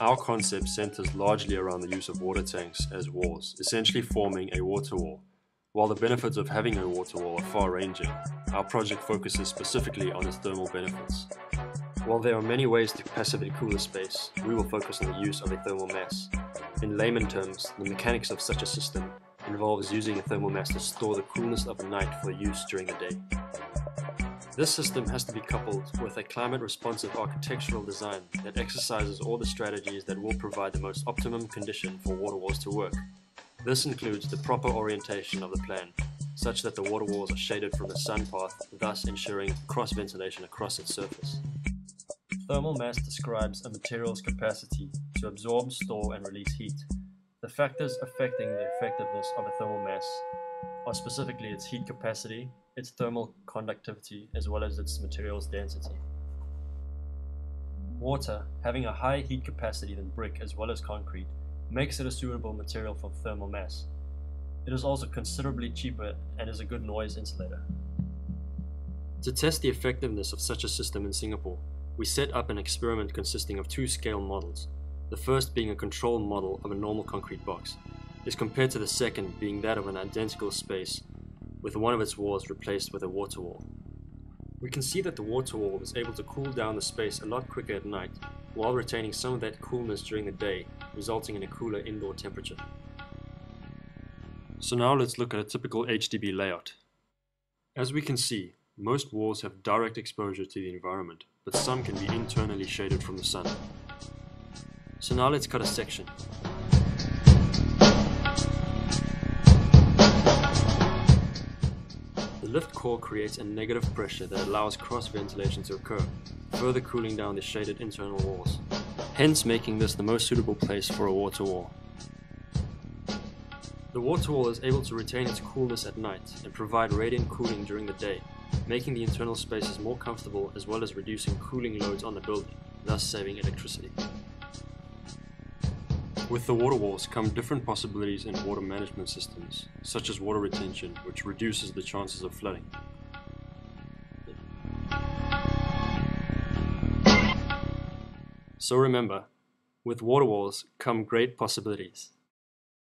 Our concept centers largely around the use of water tanks as walls, essentially forming a water wall. While the benefits of having a water wall are far ranging, our project focuses specifically on its thermal benefits. While there are many ways to passively cool a space, we will focus on the use of a thermal mass. In layman terms, the mechanics of such a system involves using a thermal mass to store the coolness of a night for use during the day. This system has to be coupled with a climate responsive architectural design that exercises all the strategies that will provide the most optimum condition for water walls to work. This includes the proper orientation of the plan, such that the water walls are shaded from the sun path, thus ensuring cross ventilation across its surface. Thermal mass describes a material's capacity to absorb, store, and release heat. The factors affecting the effectiveness of a thermal mass are specifically its heat capacity, its thermal conductivity, as well as its material's density. Water, having a higher heat capacity than brick as well as concrete, makes it a suitable material for thermal mass. It is also considerably cheaper and is a good noise insulator. To test the effectiveness of such a system in Singapore, we set up an experiment consisting of two scale models, the first being a control model of a normal concrete box, is compared to the second being that of an identical space with one of its walls replaced with a water wall. We can see that the water wall is able to cool down the space a lot quicker at night, while retaining some of that coolness during the day, resulting in a cooler indoor temperature. So now let's look at a typical HDB layout. As we can see, most walls have direct exposure to the environment, but some can be internally shaded from the sun. So now let's cut a section. Lift core creates a negative pressure that allows cross ventilation to occur, further cooling down the shaded internal walls, hence making this the most suitable place for a water wall. The water wall is able to retain its coolness at night and provide radiant cooling during the day, making the internal spaces more comfortable as well as reducing cooling loads on the building, thus saving electricity. With the water walls come different possibilities in water management systems, such as water retention, which reduces the chances of flooding. So remember, with water walls come great possibilities.